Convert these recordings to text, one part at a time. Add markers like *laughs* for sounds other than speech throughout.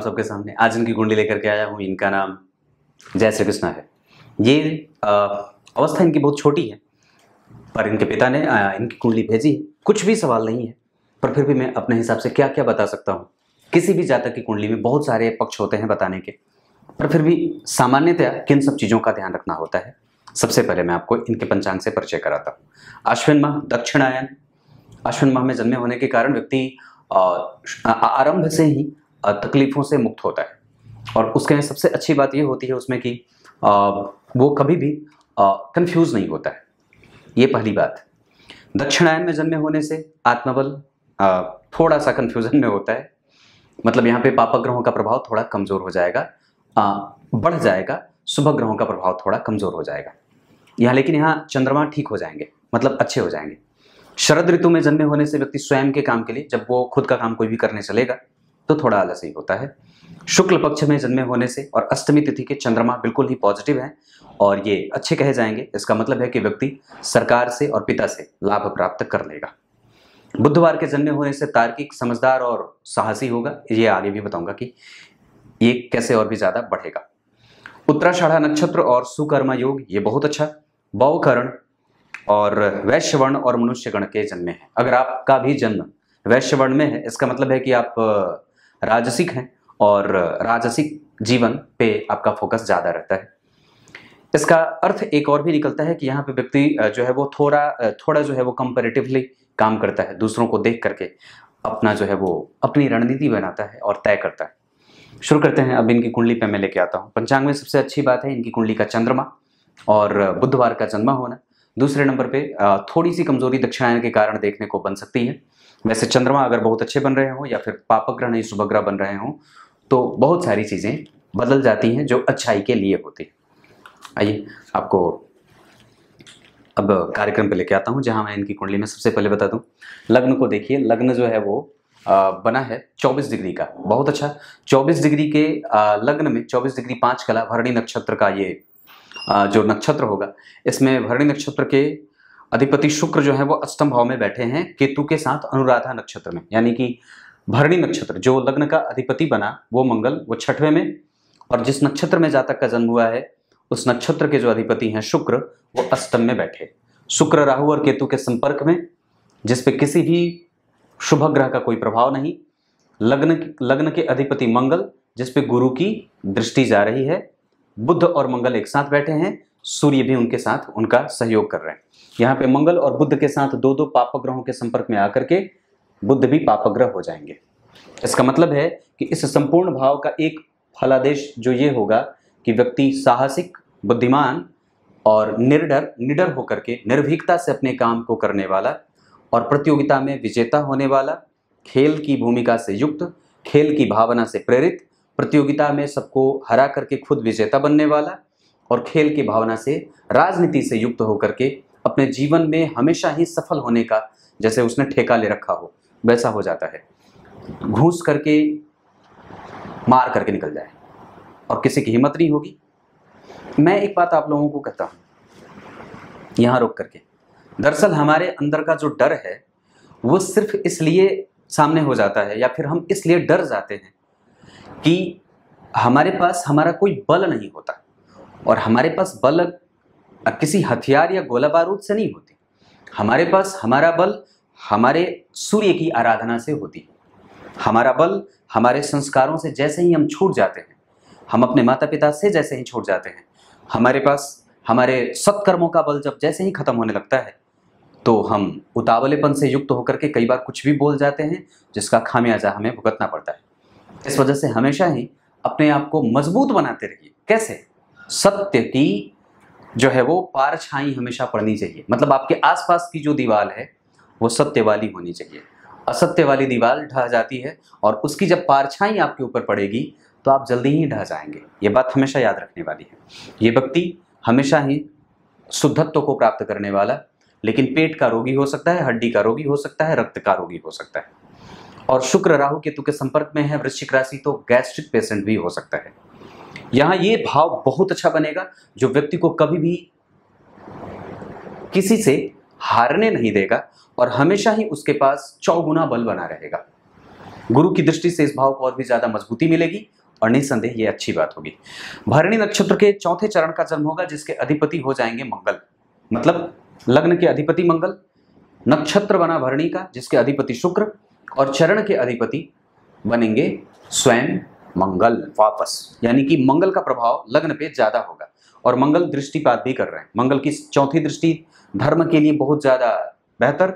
आप सबके सामने आज इनकी कुंडली लेकर के आया हूँ। इनका नाम जय श्री कृष्णा है। ये अवस्था इनकी बहुत छोटी है पर इनके पिता ने आ, इनकी कुंडली भेजी कुछ भी सवाल नहीं है पर फिर भी मैं अपने हिसाब से क्या क्या बता सकता हूँ। किसी भी जातक की कुंडली में बहुत सारे पक्ष होते हैं बताने के पर फिर भी सामान्यतया किन सब चीज़ों का ध्यान रखना होता है सबसे पहले मैं आपको इनके पंचांग से परिचय कराता हूँ। अश्विन माह दक्षिणायन। अश्विन माह में जन्मे होने के कारण व्यक्ति आरंभ से ही तकलीफों से मुक्त होता है। और उसके सबसे अच्छी बात ये होती है उसमें कि वो कभी भी कंफ्यूज नहीं होता है। ये पहली बात। दक्षिणायन में जन्मे होने से आत्मबल थोड़ा सा कन्फ्यूज़न में होता है। मतलब यहाँ पे पापा ग्रहों का प्रभाव थोड़ा कमज़ोर हो जाएगा। आ, बढ़ जाएगा शुभ ग्रहों का प्रभाव थोड़ा कमज़ोर हो जाएगा। यहाँ लेकिन यहाँ चंद्रमा ठीक हो जाएँगे मतलब अच्छे हो जाएँगे। शरद ऋतु में जन्मे होने से व्यक्ति स्वयं के काम के लिए जब वो खुद का काम कोई भी करने चलेगा तो थोड़ा आलस ही होता है। शुक्ल पक्ष में जन्मे होने से और अष्टमी तिथि के चंद्रमा बिल्कुल ही पॉजिटिव हैं और ये अच्छे कहे जाएँगे। इसका मतलब है कि व्यक्ति सरकार से और पिता से लाभ प्राप्त कर लेगा। बुधवार के जन्मे होने से तार्किक, समझदार और साहसी होगा। ये आगे भी बताऊँगा कि ये कैसे और भी ज़्यादा बढ़ेगा। उत्तराषाढ़ा नक्षत्र और सुकर्मा योग, ये बहुत अच्छा। बौकर्ण और वैश्यवर्ण और मनुष्य गण के जन्मे हैं। अगर आपका भी जन्म वैश्यवर्ण में है, इसका मतलब है कि आप राजसिक हैं और राजसिक जीवन पे आपका फोकस ज़्यादा रहता है। इसका अर्थ एक और भी निकलता है कि यहाँ पे व्यक्ति जो है वो थोड़ा थोड़ा जो है वो कंपेरेटिवली काम करता है, दूसरों को देख करके अपना जो है वो अपनी रणनीति बनाता है और तय करता है। शुरू करते हैं अब इनकी कुंडली पे मैं लेके आता हूँ। पंचांग में सबसे अच्छी बात है इनकी कुंडली का चंद्रमा और बुधवार का जन्मा होना। दूसरे नंबर पे थोड़ी सी कमज़ोरी दक्षिणायन के कारण देखने को बन सकती है। वैसे चंद्रमा अगर बहुत अच्छे बन रहे हों या फिर पापग्रह नहीं शुभग्रह बन रहे हों तो बहुत सारी चीज़ें बदल जाती हैं जो अच्छाई के लिए होती है। आइए, आपको अब कार्यक्रम पे लेके आता हूँ, जहाँ मैं इनकी कुंडली में सबसे पहले बता दूँ। लग्न को देखिए, लग्न जो है वो बना है 24 डिग्री का। बहुत अच्छा 24 डिग्री के लग्न में 24 डिग्री पाँच कला, भरणी नक्षत्र का ये जो नक्षत्र होगा, इसमें भरणी नक्षत्र के अधिपति शुक्र जो है वो अष्टम भाव में बैठे हैं, केतु के साथ अनुराधा नक्षत्र में, यानी कि भरणी नक्षत्र, जो लग्न का अधिपति बना, वो मंगल, वो छठवें में, और जिस नक्षत्र में जातक का जन्म हुआ है, उस नक्षत्र के जो अधिपति हैं शुक्र, वो अष्टम में बैठे। शुक्र, राहु और केतु के संपर्क में जिसपे किसी भी शुभ ग्रह का कोई प्रभाव नहीं। लग्न लग्न के अधिपति मंगल जिसपे गुरु की दृष्टि जा रही है बुद्ध और मंगल एक साथ बैठे हैं, सूर्य भी उनके साथ उनका सहयोग कर रहे हैं। यहाँ पे मंगल और बुद्ध के साथ दो दो पाप ग्रहों के संपर्क में आकर के बुद्ध भी पापग्रह हो जाएँगे। इसका मतलब है कि इस संपूर्ण भाव का एक फलादेश जो ये होगा कि व्यक्ति साहसिक, बुद्धिमान और निर्डर, निडर होकर के, निर्भीकता से अपने काम को करने वाला और प्रतियोगिता में विजेता होने वाला, खेल की भूमिका से युक्त, खेल की भावना से प्रेरित प्रतियोगिता में सबको हरा करके खुद विजेता बनने वाला और खेल की भावना से राजनीति से युक्त होकर के अपने जीवन में हमेशा ही सफल होने का जैसे उसने ठेका ले रखा हो, वैसा हो जाता है। घूस करके, मार करके निकल जाए और किसी की हिम्मत नहीं होगी। मैं एक बात आप लोगों को कहता हूँ, यहाँ रोक करके। दरअसल हमारे अंदर का जो डर है, वो सिर्फ़ इसलिए सामने हो जाता है या फिर हम इसलिए डर जाते हैं कि हमारे पास हमारा कोई बल नहीं होता और हमारे पास बल किसी हथियार या गोला बारूद से नहीं होती। हमारे पास हमारा बल हमारे सूर्य की आराधना से होती। है हमारा बल हमारे संस्कारों से जैसे ही हम छूट जाते हैं, हम अपने माता पिता से जैसे ही छूट जाते हैं, हमारे पास हमारे सत्कर्मों का बल जब जैसे ही खत्म होने लगता है तो हम उतावलेपन से युक्त होकर के कई बार कुछ भी बोल जाते हैं जिसका खामियाजा हमें भुगतना पड़ता है। इस वजह से हमेशा ही अपने आप को मज़बूत बनाते रहिए। कैसे? सत्य की जो है वो पारछाई हमेशा पड़नी चाहिए। मतलब आपके आसपास की जो दीवार है, वो सत्य वाली होनी चाहिए। असत्य वाली दीवार ढह जाती है और उसकी जब पारछाई आपके ऊपर पड़ेगी तो आप जल्दी ही ढह जाएँगे। ये बात हमेशा याद रखने वाली है। ये व्यक्ति हमेशा ही शुद्धत्व को प्राप्त करने वाला, लेकिन पेट का रोगी हो सकता है, हड्डी का रोगी हो सकता है, रक्त का रोगी हो सकता है। और शुक्र राहु केतु के संपर्क में है, वृश्चिक राशि तो गैस्ट्रिक पेशेंट भी हो सकता है। यहाँ ये भाव बहुत अच्छा बनेगा, जो व्यक्ति को कभी भी किसी से हारने नहीं देगा और हमेशा ही उसके पास चौगुना बल बना रहेगा। गुरु की दृष्टि से इस भाव को और भी ज़्यादा मजबूती मिलेगी और निसंदेह ये अच्छी बात होगी। भरणी नक्षत्र के चौथे चरण का जन्म होगा, जिसके अधिपति हो जाएँगे मंगल। मतलब लग्न के अधिपति मंगल, नक्षत्र बना भरणी का, जिसके अधिपति शुक्र और चरण के अधिपति बनेंगे स्वयं मंगल वापस। यानी कि मंगल का प्रभाव लग्न पे ज़्यादा होगा। और मंगल दृष्टिपात भी कर रहे हैं। मंगल की चौथी दृष्टि धर्म के लिए बहुत ज़्यादा बेहतर।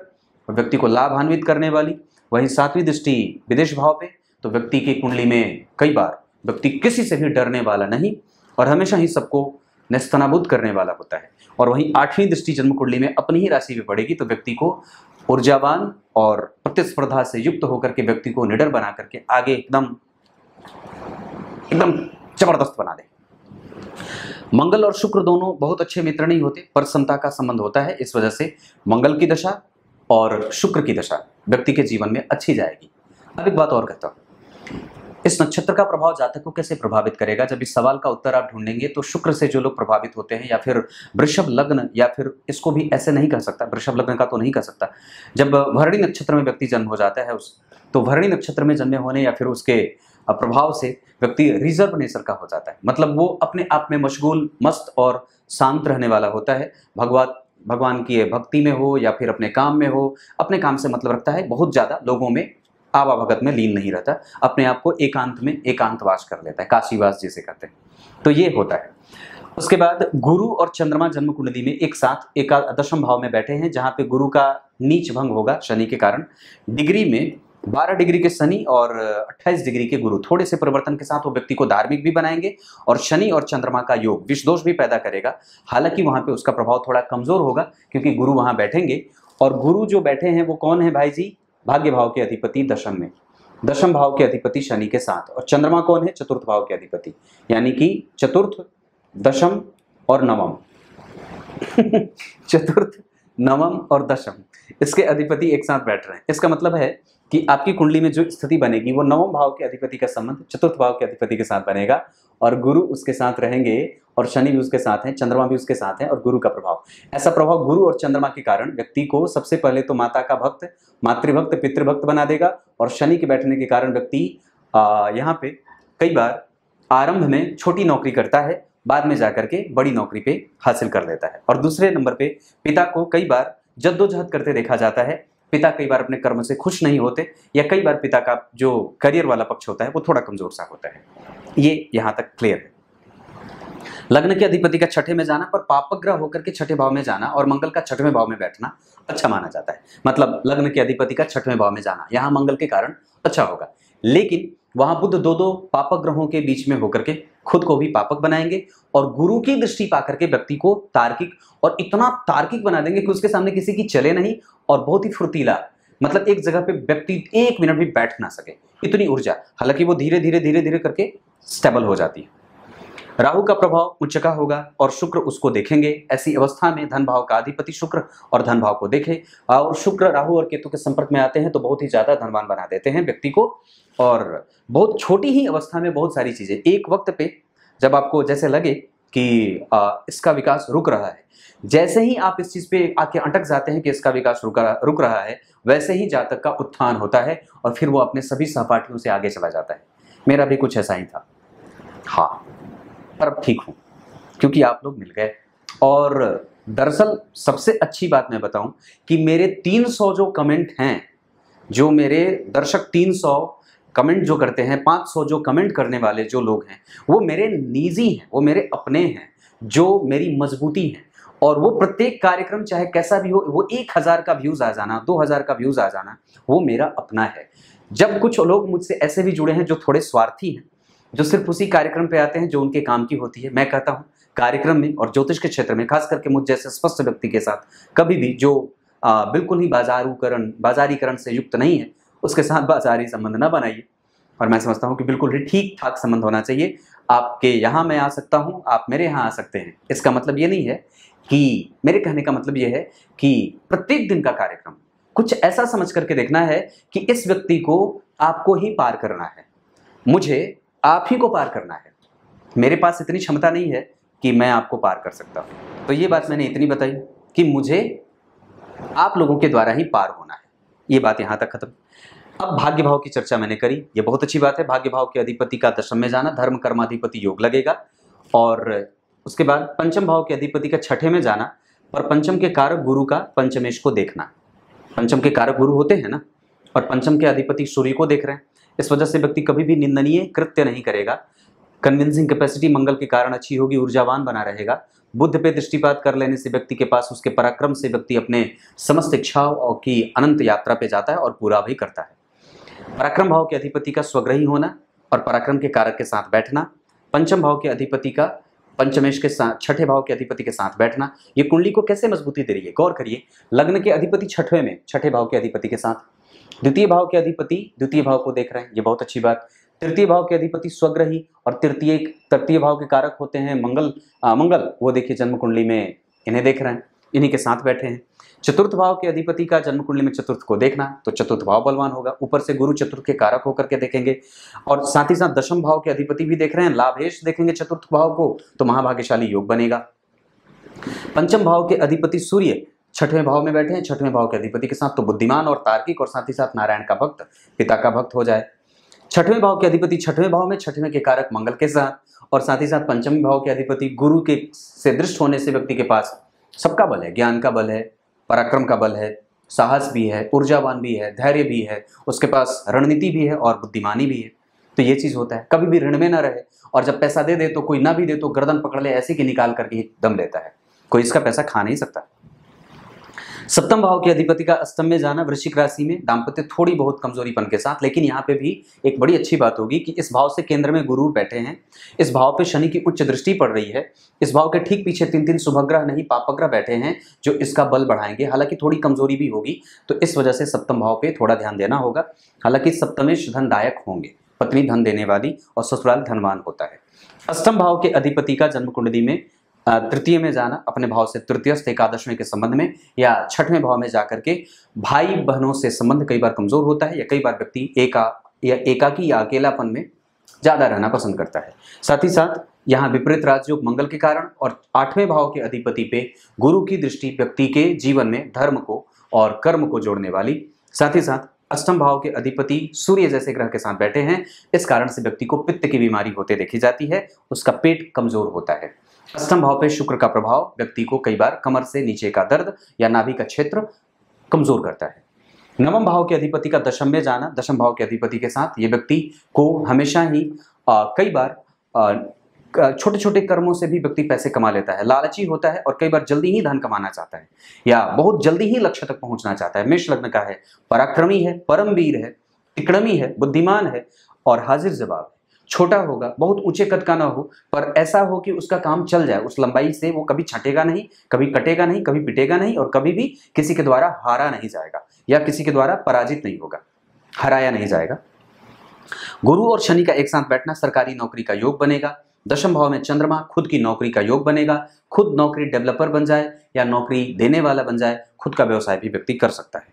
व्यक्ति को लाभान्वित करने वाली। वहीं सातवीं दृष्टि विदेश भाव पे तो व्यक्ति की कुंडली में कई बार व्यक्ति किसी से भी डरने वाला नहीं और हमेशा ही सबको निस्तनाबुद्ध करने वाला होता है। और वहीं आठवीं दृष्टि जन्म कुंडली में अपनी ही राशि में पड़ेगी तो व्यक्ति को ऊर्जावान और प्रतिस्पर्धा से युक्त होकर के व्यक्ति को निडर बना करके आगे एकदम एकदम ज़बरदस्त बना दे। मंगल और शुक्र दोनों बहुत अच्छे मित्र नहीं होते पर समता का संबंध होता है, इस वजह से मंगल की दशा और शुक्र की दशा व्यक्ति के जीवन में अच्छी जाएगी। अब एक बात और कहता हूँ। इस नक्षत्र का प्रभाव जातक को कैसे प्रभावित करेगा? जब इस सवाल का उत्तर आप ढूंढेंगे तो शुक्र से जो लोग प्रभावित होते हैं या फिर वृषभ लग्न या फिर इसको भी ऐसे नहीं कह सकता, वृषभ लग्न का तो नहीं कह सकता। जब भरणी नक्षत्र में व्यक्ति जन्म हो जाता है, उस तो भरणी नक्षत्र में जन्मे होने या फिर उसके प्रभाव से व्यक्ति रिज़र्व नेचर का हो जाता है। मतलब वो अपने आप में मशगूल, मस्त और शांत रहने वाला होता है। भगवान भगवान की भक्ति में हो या फिर अपने काम में हो, अपने काम से मतलब रखता है बहुत ज़्यादा लोगों में आवा भगत में लीन नहीं रहता, अपने आप को एकांत में एकांतवास कर लेता है, काशीवास जिसे कहते हैं। तो ये होता है। उसके बाद गुरु और चंद्रमा जन्म कुंडली में एक साथ एक दशम भाव में बैठे हैं, जहाँ पे गुरु का नीच भंग होगा शनि के कारण। डिग्री में 12 डिग्री के शनि और 28 डिग्री के गुरु थोड़े से परिवर्तन के साथ वो व्यक्ति को धार्मिक भी बनाएँगे और शनि और चंद्रमा का योग विषदोष भी पैदा करेगा। हालाँकि वहाँ पे उसका प्रभाव थोड़ा कमज़ोर होगा, क्योंकि गुरु वहाँ बैठेंगे। और गुरु जो बैठे हैं वो कौन है भाई जी? भाग्य भाव के अधिपति दशम में। दशम भाव के अधिपति शनि के साथ। और चंद्रमा कौन है? चतुर्थ भाव के अधिपति। यानी कि चतुर्थ, दशम और नवम। *laughs* चतुर्थ, नवम और दशम। इसके अधिपति एक साथ बैठ रहे हैं। इसका मतलब है कि आपकी कुंडली में जो स्थिति बनेगी, वो नवम भाव के अधिपति का संबंध, चतुर्थ भाव के अधिपति के साथ बनेगा। और गुरु उसके साथ रहेंगे और शनि भी उसके साथ हैं, चंद्रमा भी उसके साथ हैं और गुरु का प्रभाव। ऐसा प्रभाव गुरु और चंद्रमा के कारण व्यक्ति को सबसे पहले तो माता का भक्त, मातृभक्त, पितृभक्त बना देगा और शनि के बैठने के कारण व्यक्ति यहाँ पे कई बार आरंभ में छोटी नौकरी करता है, बाद में जाकर के बड़ी नौकरी पे हासिल कर लेता है। और दूसरे नंबर पे पिता को कई बार जद्दोजहद करते देखा जाता है। पिता कई बार अपने कर्म से खुश नहीं होते या कई बार पिता का जो करियर वाला पक्ष होता है, वो थोड़ा कमज़ोर सा होता है। ये यहाँ तक क्लियर है। लग्न के अधिपति का छठे में जाना, पर पापग्रह होकर के छठे भाव में जाना और मंगल का छठवें भाव में बैठना अच्छा माना जाता है। मतलब लग्न के अधिपति का छठवें भाव में जाना, यहाँ मंगल के कारण अच्छा होगा। लेकिन वहाँ बुद्ध दो दो पापक ग्रहों के बीच में होकर के खुद को भी पापक बनाएँगे और गुरु की दृष्टि पाकर के व्यक्ति को तार्किक और इतना तार्किक बना देंगे कि उसके सामने किसी की चले नहीं और बहुत ही फुर्तीला मतलब एक जगह पे व्यक्ति एक मिनट भी बैठ ना सके, इतनी ऊर्जा। हालाँकि वो धीरे धीरे धीरे धीरे करके स्टेबल हो जाती है। राहु का प्रभाव उच्च का होगा और शुक्र उसको देखेंगे। ऐसी अवस्था में धन भाव का अधिपति शुक्र और धन भाव को देखे। और शुक्र राहु और केतु के संपर्क में आते हैं तो बहुत ही ज़्यादा धनवान बना देते हैं व्यक्ति को। और बहुत छोटी ही अवस्था में बहुत सारी चीज़ें। एक वक्त पे जब आपको जैसे लगे कि आ, इसका विकास रुक रहा है। जैसे ही आप इस चीज़ पे आके अटक जाते हैं कि इसका विकास रुक रुक रहा है वैसे ही जातक का उत्थान होता है और फिर वो अपने सभी सहपाठियों से आगे चला जाता है। मेरा भी कुछ ऐसा ही था। हाँ पर अब ठीक हूँ, क्योंकि आप लोग मिल गए। और दरअसल सबसे अच्छी बात मैं बताऊँ कि मेरे 300 जो कमेंट हैं, जो मेरे दर्शक 300 कमेंट जो करते हैं 500 जो कमेंट करने वाले जो लोग हैं, वो मेरे निजी हैं, वो मेरे अपने हैं, जो मेरी मजबूती है। और वो प्रत्येक कार्यक्रम चाहे कैसा भी हो, वो एक हज़ार का व्यूज़ आ जाना, दो हज़ार का व्यूज़ आ जाना, वो मेरा अपना है। जब कुछ लोग मुझसे ऐसे भी जुड़े हैं जो थोड़े स्वार्थी हैं जो सिर्फ़ उसी कार्यक्रम पे आते हैं जो उनके काम की होती है। मैं कहता हूँ कार्यक्रम में और ज्योतिष के क्षेत्र में खास करके मुझ जैसे स्पष्ट व्यक्ति के साथ कभी भी जो आ, बिल्कुल ही बाजारूकरण बाजारीकरण से युक्त नहीं है उसके साथ बाजारी संबंध ना बनाइए। और मैं समझता हूँ कि बिल्कुल ही ठीक ठाक संबंध होना चाहिए। आपके यहाँ मैं आ सकता हूँ आप मेरे यहाँ आ सकते हैं। इसका मतलब ये नहीं है कि मेरे कहने का मतलब ये है कि प्रत्येक दिन का कार्यक्रम कुछ ऐसा समझ करके देखना है कि इस व्यक्ति को आपको ही पार करना है। मुझे आप ही को पार करना है। मेरे पास इतनी क्षमता नहीं है कि मैं आपको पार कर सकता हूँ। तो ये बात मैंने इतनी बताई कि मुझे आप लोगों के द्वारा ही पार होना है। ये बात यहाँ तक खत्म। अब भाग्य भाव की चर्चा मैंने करी। ये बहुत अच्छी बात है। भाग्य भाव के अधिपति का दशम में जाना, धर्म कर्माधिपति योग लगेगा। और उसके बाद पंचम भाव के अधिपति का छठे में जाना और पंचम के कारक गुरु का पंचमेश को देखना। पंचम के कारक गुरु होते हैं ना? और पंचम के अधिपति सूर्य को देख रहे हैं। इस वजह से व्यक्ति कभी भी निंदनीय कृत्य नहीं करेगा। कन्विंसिंग कैपेसिटी मंगल के कारण अच्छी होगी, ऊर्जावान बना रहेगा। बुद्ध पे दृष्टिपात कर लेने से व्यक्ति के पास उसके पराक्रम से व्यक्ति अपने समस्त इच्छाओं की अनंत यात्रा पे जाता है और पूरा भी करता है। पराक्रम भाव के अधिपति का स्वग्रही होना और पराक्रम के कारक के साथ बैठना, पंचम भाव के अधिपति का, पंचमेश के साथ, छठे भाव के अधिपति के साथ बैठना, ये कुंडली को कैसे मजबूती दे रही है? गौर करिए, लग्न के अधिपति छठवें में, छठे भाव के अधिपति के साथ द्वितीय भाव के अधिपति द्वितीय भाव को देख रहे हैं ये बहुत अच्छी बात। तृतीय भाव के अधिपति स्वग्रही और तृतीय तृतीय भाव के कारक होते हैं मंगल आ, मंगल। वो देखिए जन्म कुंडली में इन्हें देख रहे हैं इन्हीं के साथ बैठे हैं। चतुर्थ भाव के अधिपति का जन्म कुंडली में चतुर्थ को देखना तो चतुर्थ भाव बलवान होगा। ऊपर से गुरु चतुर्थ के कारक होकर के देखेंगे। और साथ ही साथ दशम भाव के अधिपति भी देख रहे हैं लाभेश देखेंगे चतुर्थ भाव को तो महाभाग्यशाली योग बनेगा। पंचम भाव के अधिपति सूर्य छठवें भाव में बैठे हैं। छठवें भाव के अधिपति के साथ तो बुद्धिमान और तार्किक और साथ ही साथ नारायण का भक्त, पिता का भक्त हो जाए। छठवें भाव के अधिपति छठवें भाव में, छठवें के कारक मंगल के साथ और साथ ही साथ पंचमी भाव के अधिपति गुरु के से दृष्ट होने से व्यक्ति के पास सबका बल है, ज्ञान का बल है, पराक्रम का बल है, साहस भी है, ऊर्जावान भी है, धैर्य भी है, उसके पास रणनीति भी है और बुद्धिमानी भी है। तो ये चीज़ होता है। कभी भी ऋण में ना रहे और जब पैसा दे दे तो कोई ना भी दे तो गर्दन पकड़ ले, ऐसे कि निकाल करके दम लेता है। कोई इसका पैसा खा नहीं सकता। सप्तम भाव के अधिपति का अष्टम में जाना, वृश्चिक राशि में दाम्पत्य थोड़ी बहुत कमजोरीपन के साथ, लेकिन यहाँ पे भी एक बड़ी अच्छी बात होगी कि इस भाव से केंद्र में गुरु बैठे हैं। इस भाव पे शनि की उच्च दृष्टि पड़ रही है। इस भाव के ठीक पीछे तीन तीन शुभग्रह नहीं, पापग्रह बैठे हैं, जो इसका बल बढ़ाएँगे। हालाँकि थोड़ी कमज़ोरी भी होगी तो इस वजह से सप्तम भाव पे थोड़ा ध्यान देना होगा। हालाँकि सप्तमेश धनदायक होंगे। पत्नी धन देने वाली और ससुराल धनवान होता है। अष्टम भाव के अधिपति का जन्म कुंडली में तृतीय में जाना, अपने भाव से तृतीयस्थ एकादशवें के संबंध में, या छठवें भाव में जाकर के भाई बहनों से संबंध कई बार कमज़ोर होता है, या कई बार व्यक्ति एका, या एकाकी या अकेलापन में ज़्यादा रहना पसंद करता है। साथ ही साथ, यहाँ विपरीत राजयोग मंगल के कारण और आठवें भाव के अधिपति पे गुरु की दृष्टि व्यक्ति के जीवन में धर्म को और कर्म को जोड़ने वाली। साथ ही साथ, अष्टम भाव के अधिपति सूर्य जैसे ग्रह के साथ बैठे हैं, इस कारण से व्यक्ति को पित्त की बीमारी होते देखी जाती है, उसका पेट कमज़ोर होता है। अष्टम भाव पे शुक्र का प्रभाव व्यक्ति को कई बार कमर से नीचे का दर्द या नाभि का क्षेत्र कमज़ोर करता है। नवम भाव के अधिपति का दशम में जाना दशम भाव के अधिपति के साथ ये व्यक्ति को हमेशा ही आ, कई बार छोटे छोटे कर्मों से भी व्यक्ति पैसे कमा लेता है। लालची होता है और कई बार जल्दी ही धन कमाना चाहता है या बहुत जल्दी ही लक्ष्य तक पहुँचना चाहता है। मेष लग्न का है पराक्रमी है परमवीर है तिकड़मी है बुद्धिमान है और हाजिर जवाब। छोटा होगा, बहुत ऊँचे कद का ना हो, पर ऐसा हो कि उसका काम चल जाए, उस लंबाई से वो कभी छटेगा नहीं, कभी कटेगा नहीं, कभी पिटेगा नहीं और कभी भी किसी के द्वारा हारा नहीं जाएगा या किसी के द्वारा पराजित नहीं होगा, हराया नहीं जाएगा। गुरु और शनि का एक साथ बैठना सरकारी नौकरी का योग बनेगा, दशम भाव में चंद्रमा खुद की नौकरी का योग बनेगा, खुद नौकरी डेवलपर बन जाए या नौकरी देने वाला बन जाए, खुद का व्यवसाय भी व्यक्ति कर सकता है।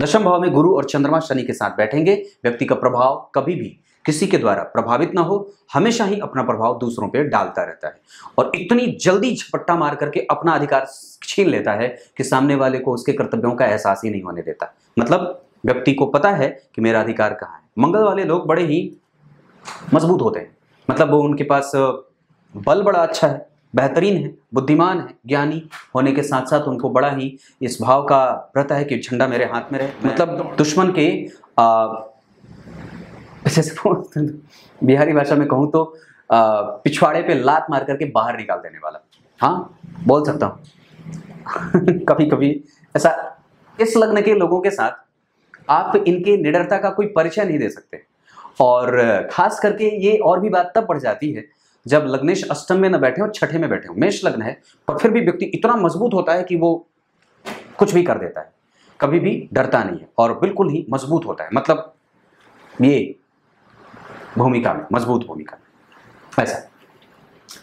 दशम भाव में गुरु और चंद्रमा शनि के साथ बैठेंगे। व्यक्ति का प्रभाव कभी भी किसी के द्वारा प्रभावित ना हो, हमेशा ही अपना प्रभाव दूसरों पर डालता रहता है और इतनी जल्दी झपट्टा मार करके अपना अधिकार छीन लेता है कि सामने वाले को उसके कर्तव्यों का एहसास ही नहीं होने देता। मतलब व्यक्ति को पता है कि मेरा अधिकार कहाँ है। मंगल वाले लोग बड़े ही मज़बूत होते हैं। मतलब वो उनके पास बल बड़ा अच्छा है। बेहतरीन है बुद्धिमान है ज्ञानी होने के साथ साथ उनको बड़ा ही इस भाव का रहता है कि झंडा मेरे हाथ में रहे। मतलब दुश्मन के जैसे बिहारी भाषा में कहूँ तो पिछवाड़े पे लात मार करके बाहर निकाल देने वाला। हाँ बोल सकता हूँ। *laughs* कभी कभी ऐसा इस लग्न के लोगों के साथ आप इनके निडरता का कोई परिचय नहीं दे सकते। और खास करके ये और भी बात तब बढ़ जाती है जब लग्नेश अष्टम में न बैठे हो छठे में बैठे हो, मेष लग्न है, पर फिर भी व्यक्ति इतना मज़बूत होता है कि वो कुछ भी कर देता है। कभी भी डरता नहीं है और बिल्कुल ही मज़बूत होता है। मतलब ये भूमिका में, मज़बूत भूमिका में। ऐसा।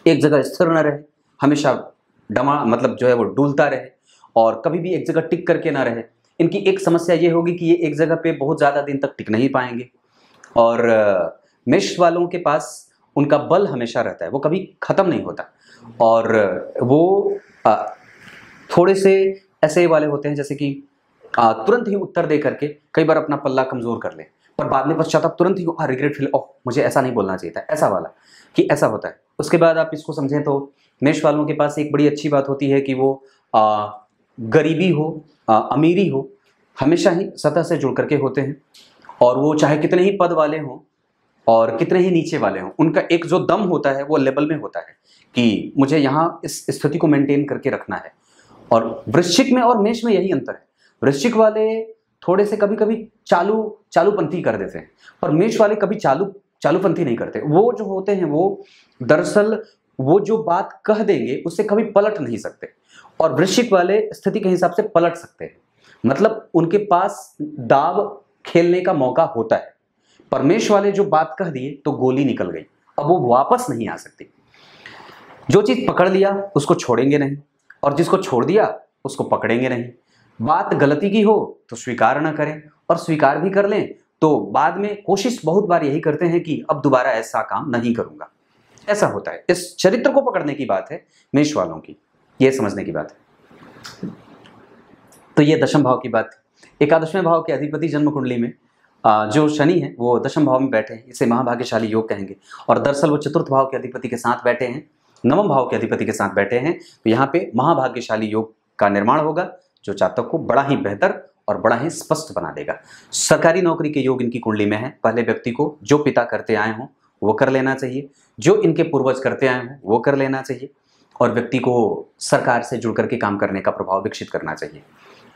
एक जगह स्थिर न रहे, हमेशा डमा मतलब जो है वो डूलता रहे और कभी भी एक जगह टिक करके ना रहे। इनकी एक समस्या ये होगी कि ये एक जगह पे बहुत ज़्यादा दिन तक टिक नहीं पाएँगे। और मेष वालों के पास उनका बल हमेशा रहता है वो कभी ख़त्म नहीं होता। और वो थोड़े से ऐसे वाले होते हैं जैसे कि तुरंत ही उत्तर दे करके कई बार अपना पल्ला कमज़ोर कर ले पर बाद में पश्चाताप तुरंत ही रिग्रेट फील ओह मुझे ऐसा नहीं बोलना चाहिए था। ऐसा वाला कि ऐसा होता है। उसके बाद आप इसको समझें तो मेष वालों के पास एक बड़ी अच्छी बात होती है कि वो आ, गरीबी हो आ, अमीरी हो हमेशा ही सतह से जुड़ करके होते हैं। और वो चाहे कितने ही पद वाले हों और कितने ही नीचे वाले हों, उनका एक जो दम होता है, वो लेवल में होता है कि मुझे यहाँ इस स्थिति को मेंटेन करके रखना है। और वृश्चिक में और मेष में यही अंतर है। वृश्चिक वाले थोड़े से कभी कभी चालू, चालूपंथी कर देते हैं और मेष वाले कभी चालू, चालूपंथी नहीं करते। वो जो होते हैं, वो दरअसल वो जो बात कह देंगे, उससे कभी पलट नहीं सकते। और वृश्चिक वाले स्थिति के हिसाब से पलट सकते हैं। मतलब उनके पास दाव खेलने का मौका होता है। परमेश वाले जो बात कह दिए तो गोली निकल गई। अब वो वापस नहीं आ सकती। जो चीज़ पकड़ लिया, उसको छोड़ेंगे नहीं। और जिसको छोड़ दिया, उसको पकड़ेंगे नहीं। बात गलती की हो तो स्वीकार ना करें। और स्वीकार भी कर लें तो बाद में कोशिश बहुत बार यही करते हैं कि अब दोबारा ऐसा काम नहीं करूँगा। ऐसा होता है। इस चरित्र को पकड़ने की बात है, मेष वालों की। ये समझने की बात है। तो ये दशम भाव की बात एकादशवें भाव के अधिपति जन्म कुंडली में जो शनि है, वो दशम भाव में बैठे हैं, इसे महाभाग्यशाली योग कहेंगे। और दरअसल वो चतुर्थ भाव के अधिपति के साथ बैठे हैं, नवम भाव के अधिपति के साथ बैठे हैं तो यहाँ पे महाभाग्यशाली योग का निर्माण होगा, जो जातक को बड़ा ही बेहतर और बड़ा ही स्पष्ट बना देगा। सरकारी नौकरी के योग इनकी कुंडली में है, पहले व्यक्ति को जो पिता करते आए हों, वो कर लेना चाहिए, जो इनके पूर्वज करते आए हों, वो कर लेना चाहिए, और व्यक्ति को सरकार से जुड़ करके काम करने का प्रभाव विकसित करना चाहिए।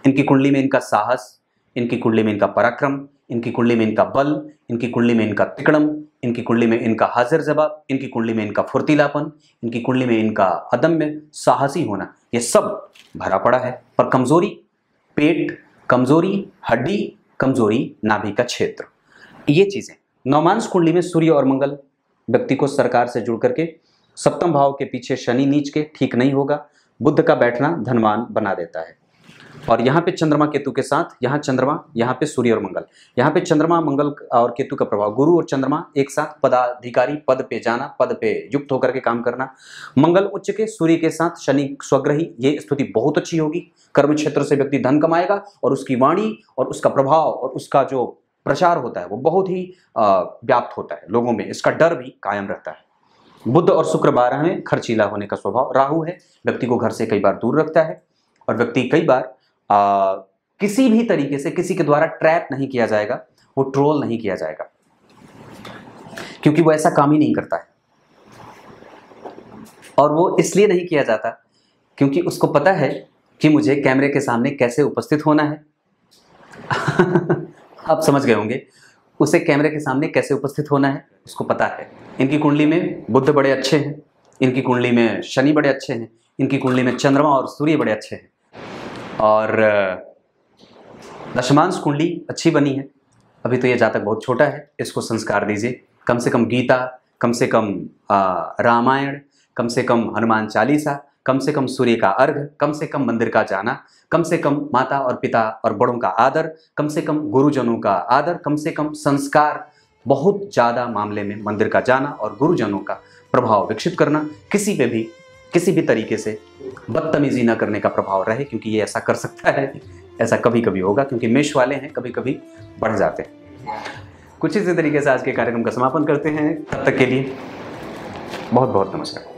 इनकी कुंडली में इनका साहस, इनकी कुंडली में इनका पराक्रम इनकी कुंडली में इनका बल, इनकी कुंडली में इनका तिकड़म, इनकी कुंडली में इनका हाजिर जवाब, इनकी कुंडली में इनका फुर्तीलापन, इनकी कुंडली में इनका अदम्य साहसी होना, ये सब भरा पड़ा है। पर कमज़ोरी, पेट कमज़ोरी, हड्डी कमज़ोरी, नाभि का क्षेत्र। ये चीज़ें, नौमांस कुंडली में सूर्य और मंगल, व्यक्ति को सरकार से जुड़ करके, सप्तम भाव के पीछे शनि नीच के, ठीक नहीं होगा, बुद्ध का बैठना धनवान बना देता है। और यहाँ पे चंद्रमा केतु के साथ, यहाँ चंद्रमा, यहाँ पे सूर्य और मंगल। यहाँ पे चंद्रमा, मंगल और केतु का प्रभाव। गुरु और चंद्रमा एक साथ पदाधिकारी, पद पे जाना, पद पे युक्त होकर के काम करना। मंगल उच्च के, सूर्य के साथ शनि स्वग्रही, ये स्थिति बहुत अच्छी होगी। कर्म क्षेत्र से व्यक्ति धन कमाएगा और उसकी वाणी और उसका प्रभाव और उसका जो प्रचार होता है, वो बहुत ही व्याप्त होता है। लोगों में इसका डर भी कायम रहता है। बुद्ध और शुक्र बारह में खर्चीला होने का स्वभाव। राहु है, व्यक्ति को घर से कई बार दूर रखता है और व्यक्ति कई बार आ, किसी भी तरीके से किसी के द्वारा ट्रैप नहीं किया जाएगा वो ट्रोल नहीं किया जाएगा। क्योंकि वो ऐसा काम ही नहीं करता है। और वो इसलिए नहीं किया जाता क्योंकि उसको पता है कि मुझे कैमरे के सामने कैसे उपस्थित होना है। *laughs* आप समझ गए होंगे उसे कैमरे के सामने कैसे उपस्थित होना है उसको पता है। इनकी कुंडली में बुद्ध बड़े अच्छे हैं इनकी कुंडली में शनि बड़े अच्छे हैं इनकी कुंडली में चंद्रमा और सूर्य बड़े अच्छे हैं। और दशमांश कुंडली अच्छी बनी है। अभी तो ये जातक बहुत छोटा है, इसको संस्कार दीजिए। कम से कम गीता, कम से कम रामायण, कम से कम हनुमान चालीसा, कम से कम सूर्य का अर्घ, कम से कम मंदिर का जाना, कम से कम माता और पिता और बड़ों का आदर, कम से कम गुरुजनों का आदर, कम से कम संस्कार, बहुत ज़्यादा मामले में मंदिर का जाना और गुरुजनों का प्रभाव विकसित करना, किसी पे भी किसी भी तरीके से बदतमीजी ना करने का प्रभाव रहे, क्योंकि ये ऐसा कर सकता है, ऐसा कभी कभी होगा, क्योंकि मेष वाले हैं कभी कभी बढ़ जाते हैं। कुछ इसी तरीके से आज के कार्यक्रम का समापन करते हैं। तब तक के लिए बहुत बहुत नमस्कार।